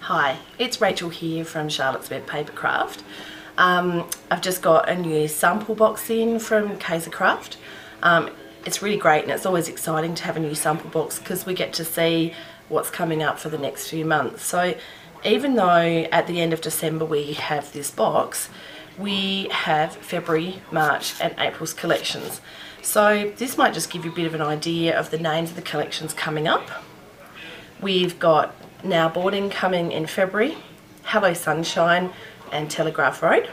Hi, it's Rachel here from Charlotte's Web Papercraft. Um, I've just got a new sample box in from Kaisercraft. Um, it's really great and it's always exciting to have a new sample box because we get to see what's coming up for the next few months. So even though at the end of December we have this box, we have February, March and April's collections. So this might just give you a bit of an idea of the names of the collections coming up. We've got Now Boarding coming in February, Hello Sunshine and Telegraph Road.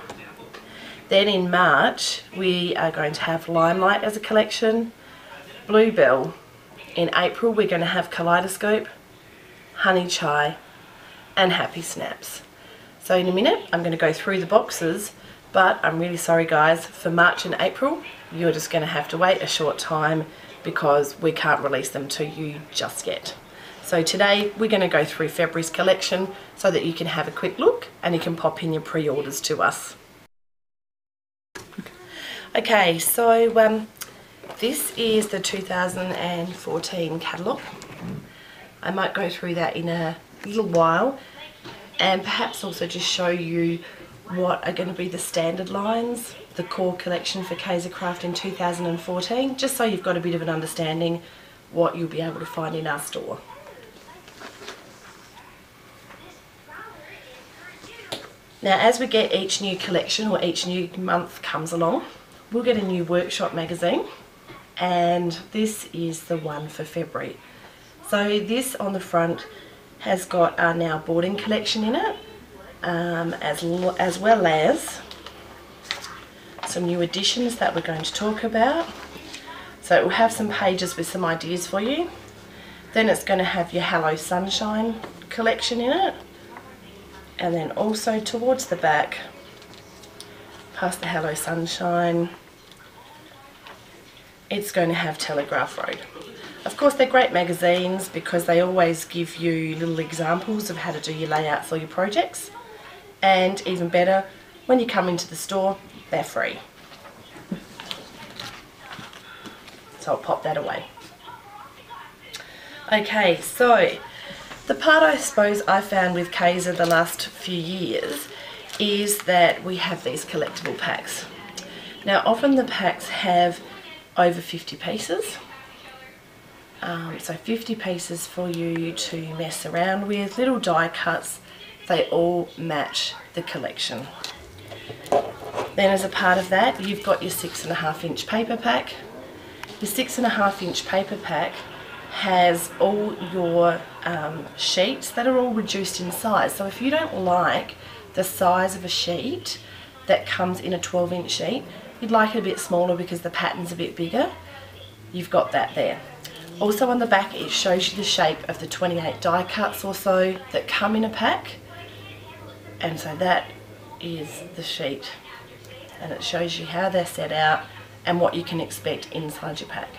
Then in March we are going to have Limelight as a collection, Bluebell. In April we're going to have Kaleidoscope, Honey Chai and Happy Snaps. So in a minute I'm going to go through the boxes but I'm really sorry guys for March and April you're just going to have to wait a short time because we can't release them to you just yet. So today we're going to go through February's collection so that you can have a quick look and you can pop in your pre-orders to us. Okay, so um, this is the 2014 catalogue. I might go through that in a little while and perhaps also just show you what are going to be the standard lines, the core collection for Kaisercraft in 2014, just so you've got a bit of an understanding what you'll be able to find in our store. Now as we get each new collection or each new month comes along, we'll get a new workshop magazine and this is the one for February. So this on the front has got our now boarding collection in it um, as, as well as some new additions that we're going to talk about. So it will have some pages with some ideas for you. Then it's going to have your Hello Sunshine collection in it. And then also towards the back, past the Hello Sunshine, it's going to have Telegraph Road. Of course they're great magazines because they always give you little examples of how to do your layouts or your projects. And even better when you come into the store they're free. So I'll pop that away. Okay so the part I suppose I found with Kaiser the last few years is that we have these collectible packs now often the packs have over 50 pieces um, so 50 pieces for you to mess around with, little die cuts they all match the collection. Then as a part of that, you've got your six and a half inch paper pack. Your six and a half inch paper pack has all your um, sheets that are all reduced in size. So if you don't like the size of a sheet that comes in a 12 inch sheet, you'd like it a bit smaller because the pattern's a bit bigger, you've got that there. Also on the back it shows you the shape of the 28 die cuts or so that come in a pack and so that is the sheet and it shows you how they're set out and what you can expect inside your pack.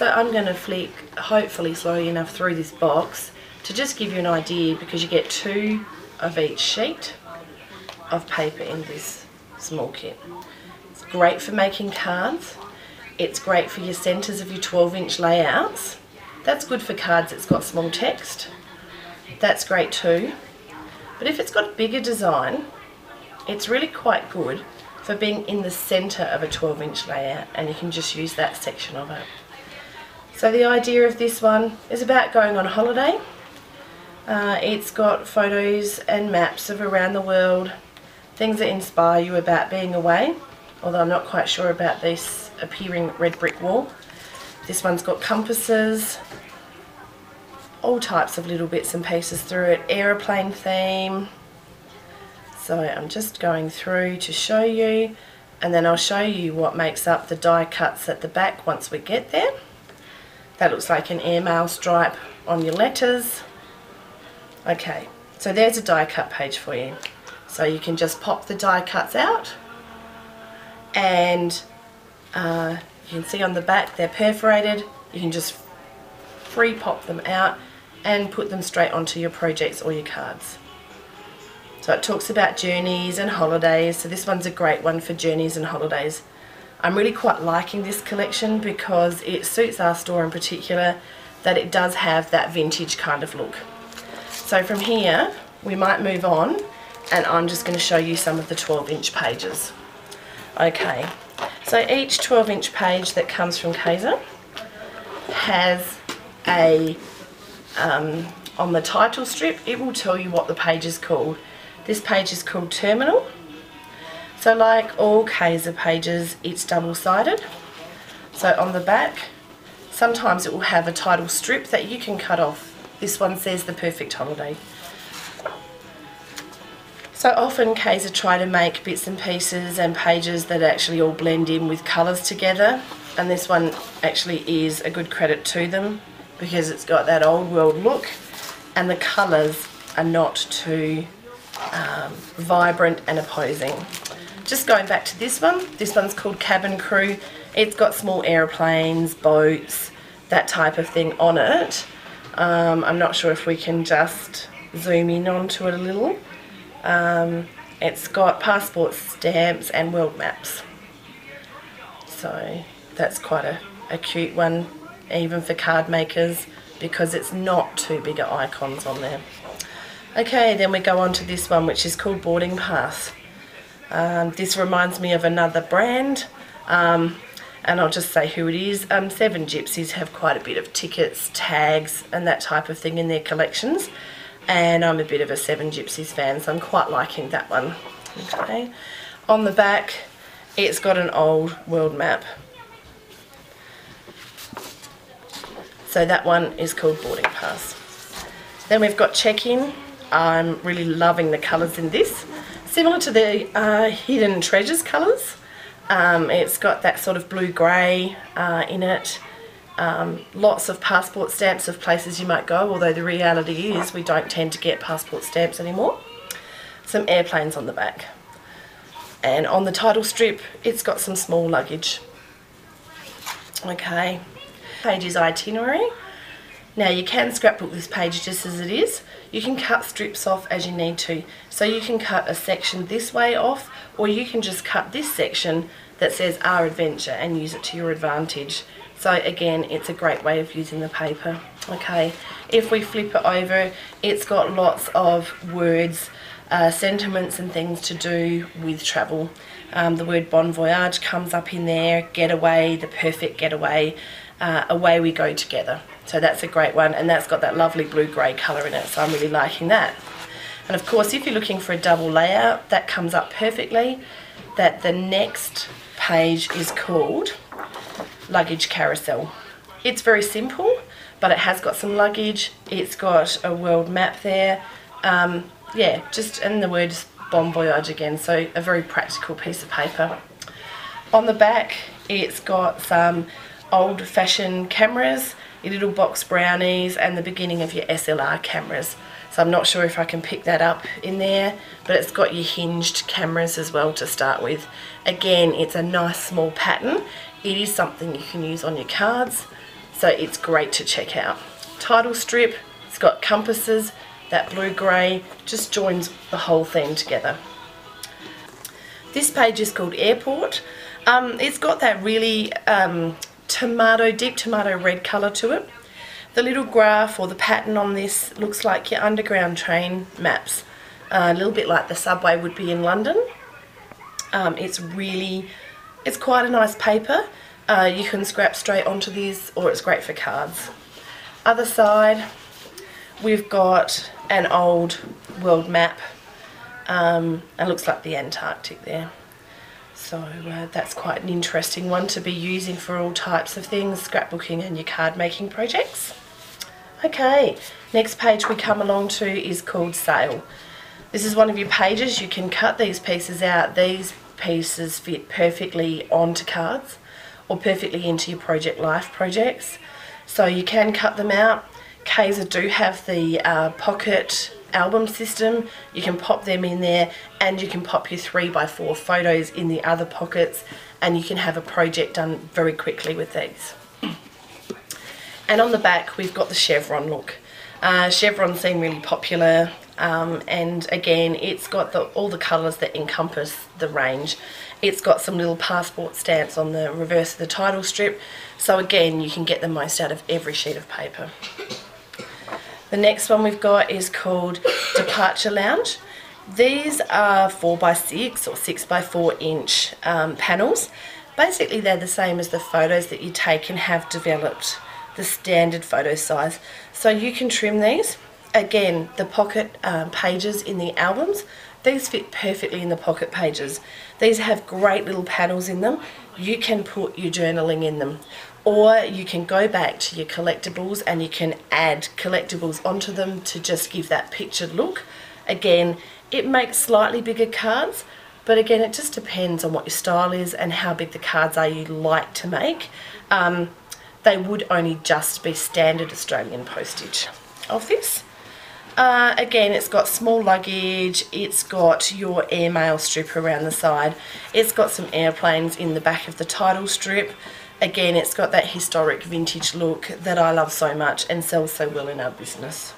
So I'm going to flick hopefully slowly enough through this box to just give you an idea because you get two of each sheet of paper in this small kit. It's great for making cards. It's great for your centres of your 12 inch layouts that's good for cards that's got small text. That's great too. But if it's got a bigger design, it's really quite good for being in the centre of a 12 inch layout and you can just use that section of it. So the idea of this one is about going on holiday. Uh, it's got photos and maps of around the world, things that inspire you about being away, although I'm not quite sure about this appearing red brick wall. This one's got compasses, all types of little bits and pieces through it, aeroplane theme. So I'm just going through to show you and then I'll show you what makes up the die cuts at the back once we get there. That looks like an airmail stripe on your letters. Okay, so there's a die cut page for you. So you can just pop the die cuts out and uh, you can see on the back they're perforated. You can just free pop them out and put them straight onto your projects or your cards. So it talks about journeys and holidays. So this one's a great one for journeys and holidays. I'm really quite liking this collection because it suits our store in particular that it does have that vintage kind of look. So from here we might move on and I'm just going to show you some of the 12 inch pages. Okay, so each 12 inch page that comes from Kaiser has a, um, on the title strip, it will tell you what the page is called. This page is called Terminal. So like all Kaiser pages, it's double-sided. So on the back, sometimes it will have a title strip that you can cut off. This one says The Perfect Holiday. So often Kaiser try to make bits and pieces and pages that actually all blend in with colours together and this one actually is a good credit to them because it's got that old world look and the colours are not too um, vibrant and opposing. Just going back to this one, this one's called Cabin Crew. It's got small airplanes, boats, that type of thing on it. Um, I'm not sure if we can just zoom in onto it a little. Um, it's got passport stamps and world maps. So that's quite a, a cute one, even for card makers, because it's not too big icons on there. Okay, then we go on to this one, which is called Boarding Pass. Um, this reminds me of another brand, um, and I'll just say who it is. Um, Seven Gypsies have quite a bit of tickets, tags, and that type of thing in their collections and I'm a bit of a Seven Gypsies fan so I'm quite liking that one. Okay, On the back it's got an old world map. So that one is called Boarding Pass. Then we've got Check-In. I'm really loving the colours in this. Similar to the uh, Hidden Treasures colours. Um, it's got that sort of blue-grey uh, in it um, lots of passport stamps of places you might go, although the reality is we don't tend to get passport stamps anymore. Some airplanes on the back. And on the title strip, it's got some small luggage. Okay, page is itinerary. Now you can scrapbook this page just as it is. You can cut strips off as you need to. So you can cut a section this way off or you can just cut this section that says Our Adventure and use it to your advantage. So again, it's a great way of using the paper. Okay, if we flip it over, it's got lots of words, uh, sentiments and things to do with travel. Um, the word bon voyage comes up in there, getaway, the perfect getaway, uh, away we go together. So that's a great one and that's got that lovely blue-grey colour in it, so I'm really liking that. And of course, if you're looking for a double layout, that comes up perfectly, that the next page is called luggage carousel. It's very simple, but it has got some luggage. It's got a world map there. Um, yeah, just in the words Bon Voyage again, so a very practical piece of paper. On the back, it's got some old-fashioned cameras, your little box brownies, and the beginning of your SLR cameras. So I'm not sure if I can pick that up in there, but it's got your hinged cameras as well to start with. Again, it's a nice small pattern it is something you can use on your cards, so it's great to check out. Title strip, it's got compasses, that blue-grey, just joins the whole theme together. This page is called Airport. Um, it's got that really um, tomato, deep tomato red colour to it. The little graph or the pattern on this looks like your underground train maps, uh, a little bit like the subway would be in London. Um, it's really it's quite a nice paper. Uh, you can scrap straight onto this or it's great for cards. Other side, we've got an old world map. Um, it looks like the Antarctic there. So uh, that's quite an interesting one to be using for all types of things, scrapbooking and your card making projects. Okay, next page we come along to is called Sale. This is one of your pages. You can cut these pieces out. These pieces fit perfectly onto cards or perfectly into your project life projects. So you can cut them out. Kaiser do have the uh, pocket album system. You can pop them in there and you can pop your 3x4 photos in the other pockets and you can have a project done very quickly with these. And on the back we've got the chevron look. Uh, chevrons seem really popular um, and again it's got the, all the colours that encompass the range It's got some little passport stamps on the reverse of the title strip. So again, you can get the most out of every sheet of paper. The next one we've got is called Departure Lounge. These are 4x6 or 6x4 inch um, panels. Basically they're the same as the photos that you take and have developed the standard photo size. So you can trim these. Again, the pocket um, pages in the albums, these fit perfectly in the pocket pages. These have great little panels in them. You can put your journaling in them. Or you can go back to your collectibles and you can add collectibles onto them to just give that pictured look. Again, it makes slightly bigger cards, but again, it just depends on what your style is and how big the cards are you like to make. Um, they would only just be standard Australian postage of this. Uh, again, it's got small luggage, it's got your airmail strip around the side, it's got some airplanes in the back of the title strip. Again, it's got that historic vintage look that I love so much and sells so well in our business.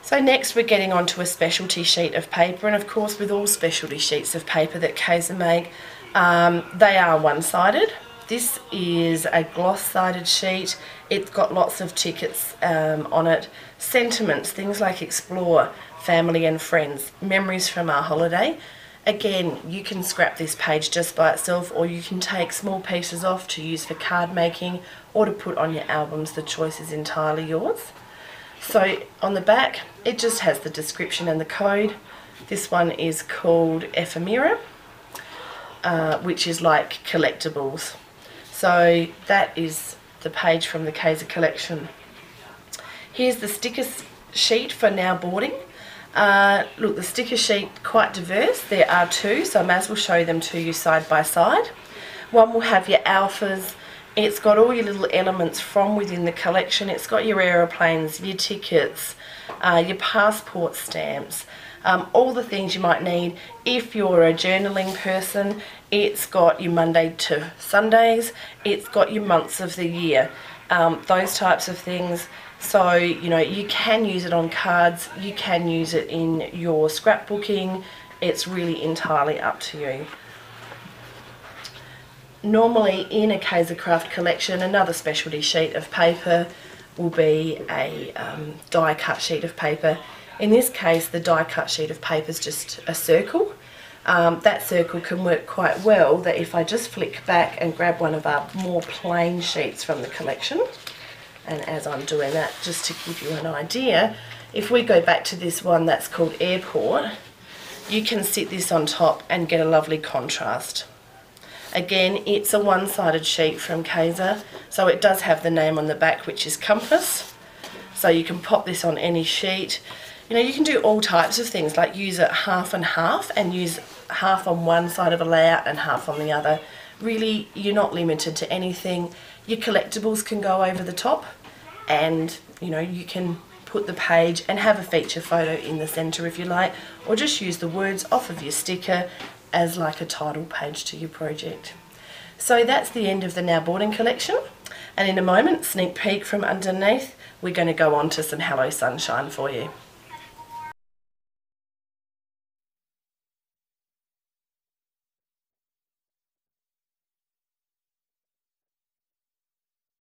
So next we're getting onto a specialty sheet of paper and of course with all specialty sheets of paper that Kaiser make, um, they are one-sided. This is a gloss-sided sheet. It's got lots of tickets um, on it. Sentiments, things like explore, family and friends, memories from our holiday. Again, you can scrap this page just by itself or you can take small pieces off to use for card making or to put on your albums. The choice is entirely yours. So on the back, it just has the description and the code. This one is called Ephemera, uh, which is like collectibles. So that is the page from the Kaiser collection. Here's the sticker sheet for now boarding. Uh, look, the sticker sheet quite diverse. There are two, so I may as well show them to you side by side. One will have your alphas. It's got all your little elements from within the collection. It's got your aeroplanes, your tickets, uh, your passport stamps, um, all the things you might need. If you're a journaling person, it's got your Monday to Sundays, it's got your months of the year, um, those types of things. So, you know, you can use it on cards, you can use it in your scrapbooking, it's really entirely up to you. Normally in a Kaisercraft collection, another specialty sheet of paper will be a um, die cut sheet of paper in this case, the die cut sheet of paper is just a circle. Um, that circle can work quite well that if I just flick back and grab one of our more plain sheets from the collection, and as I'm doing that, just to give you an idea, if we go back to this one that's called Airport, you can sit this on top and get a lovely contrast. Again, it's a one-sided sheet from Kaiser, so it does have the name on the back, which is Compass. So you can pop this on any sheet. You know, you can do all types of things, like use it half and half and use half on one side of a layout and half on the other. Really, you're not limited to anything. Your collectibles can go over the top and, you know, you can put the page and have a feature photo in the centre if you like, or just use the words off of your sticker as like a title page to your project. So that's the end of the Now Boarding collection. And in a moment, sneak peek from underneath, we're going to go on to some Hello Sunshine for you.